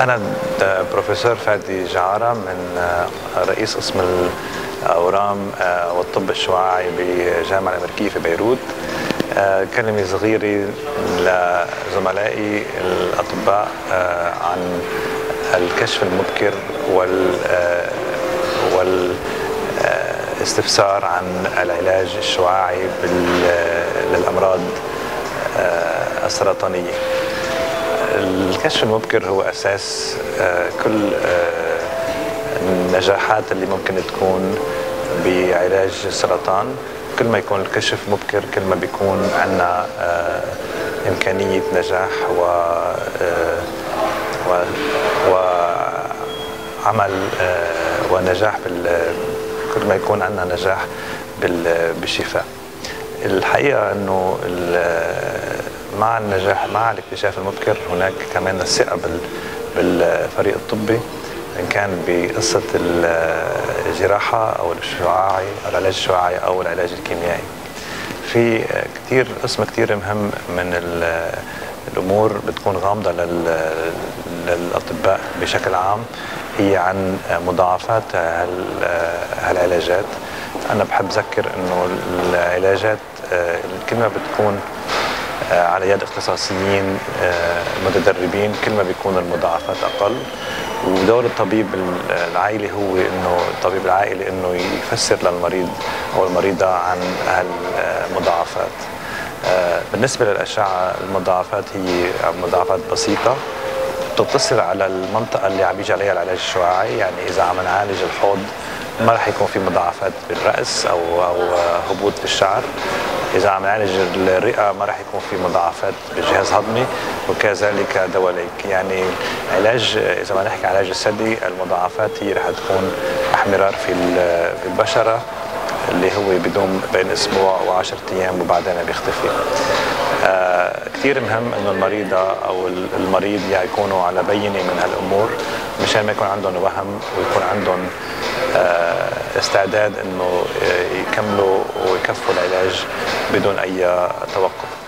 أنا بروفيسور فادي جعارة من رئيس قسم الأورام والطب الشعاعي بالجامعة الأمريكية في بيروت. كلمة صغيرة لزملائي الأطباء عن الكشف المبكر وال والاستفسار عن العلاج الشعاعي للأمراض السرطانية. الكشف المبكر هو أساس آه، كل آه، النجاحات اللي ممكن تكون بعلاج السرطان كل ما يكون الكشف مبكر كل ما بيكون عندنا آه، إمكانية نجاح و وعمل ونجاح بال كل ما يكون عندنا نجاح بالشفاء. الحقيقة إنه مع النجاح مع الاكتشاف المبكر. هناك كمان الثقة بالفريق الطبي إن كان بقصة الجراحة أو الشعاعي العلاج الشعاعي أو العلاج الكيميائي. في كثير قسم كثير مهم من الأمور بتكون غامضة للأطباء بشكل عام. هي عن مضاعفات هالعلاجات. أنا بحب ذكر إنه العلاجات كل ما بتكون على يد اختصاصيين آه، متدربين كل ما بيكون المضاعفات أقل. ودور الطبيب العائلي هو إنه الطبيب العائلي إنه يفسر للمريض أو المريضة عن هالمضاعفات. آه، بالنسبة للأشعة المضاعفات هي مضاعفات بسيطة. بتقتصر على المنطقة اللي عم يجي عليها العلاج الشعاعي يعني إذا عم نعالج الحوض ما رح يكون في مضاعفات بالرأس أو أو هبوط في الشعر إذا عم نعالج الرئة ما راح يكون في مضاعفات بالجهاز الهضمي وكذلك دواليك. يعني علاج إذا ما نحكي علاج الثدي المضاعفات هي رح تكون احمرار في البشرة اللي هو بدوم بين أسبوع و10 أيام وبعدين بيختفي. آه كثير مهم إنه المريضه أو المريض يكونوا على بينة من هالأمور مشان ما يكون عندهم وهم ويكون عندهم آه استعداد إنه يكملوا ويكفوا العلاج بدون أي توقف.